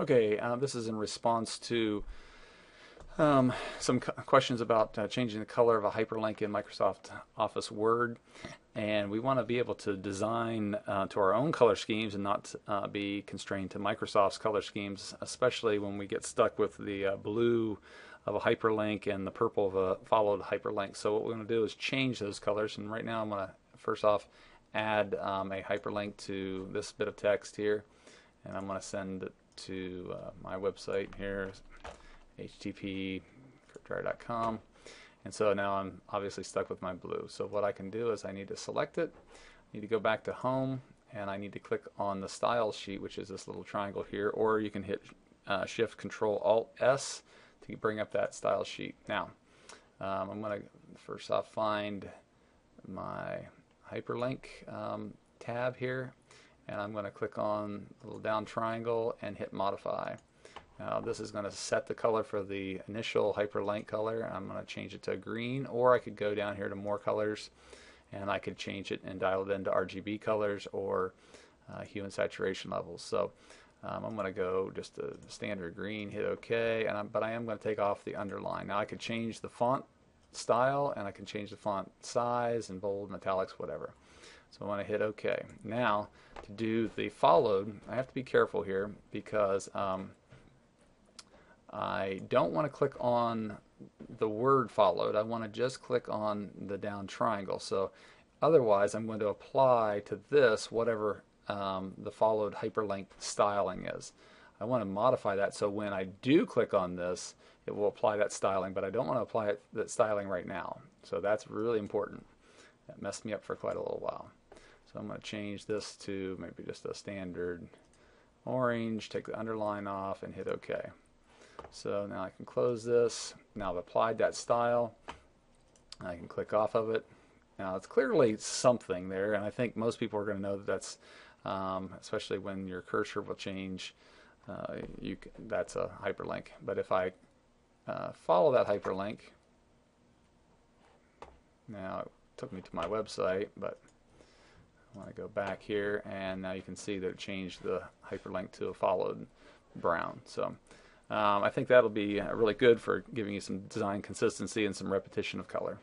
Okay, uh, this is in response to um, some questions about uh, changing the color of a hyperlink in Microsoft Office Word. And we want to be able to design uh, to our own color schemes and not uh, be constrained to Microsoft's color schemes, especially when we get stuck with the uh, blue of a hyperlink and the purple of a followed hyperlink. So what we're going to do is change those colors. And right now I'm going to first off add um, a hyperlink to this bit of text here. And I'm going to send it to uh, my website here, http.kurtdreier.com. And so now I'm obviously stuck with my blue. So what I can do is I need to select it, I need to go back to home, and I need to click on the style sheet, which is this little triangle here, or you can hit uh, Shift Control Alt S to bring up that style sheet. Now, um, I'm going to first off find my hyperlink um, tab here and I'm going to click on the little down triangle and hit modify. Now this is going to set the color for the initial hyperlink color. I'm going to change it to green or I could go down here to more colors and I could change it and dial it into RGB colors or uh, hue and saturation levels. So um, I'm going to go just a standard green, hit OK, and I'm, but I am going to take off the underline. Now I could change the font style and I can change the font size and bold, metallics, whatever. So I want to hit OK. Now, to do the followed, I have to be careful here because um, I don't want to click on the word followed. I want to just click on the down triangle. So otherwise, I'm going to apply to this whatever um, the followed hyperlink styling is. I want to modify that so when I do click on this, it will apply that styling, but I don't want to apply it, that styling right now. So that's really important. That messed me up for quite a little while. So I'm going to change this to maybe just a standard orange, take the underline off, and hit OK. So now I can close this. Now I've applied that style. I can click off of it. Now it's clearly something there, and I think most people are going to know that that's, um, especially when your cursor will change, uh, you that's a hyperlink. But if I uh, follow that hyperlink, now it took me to my website, but I want to go back here and now you can see that it changed the hyperlink to a followed brown. So um, I think that'll be uh, really good for giving you some design consistency and some repetition of color.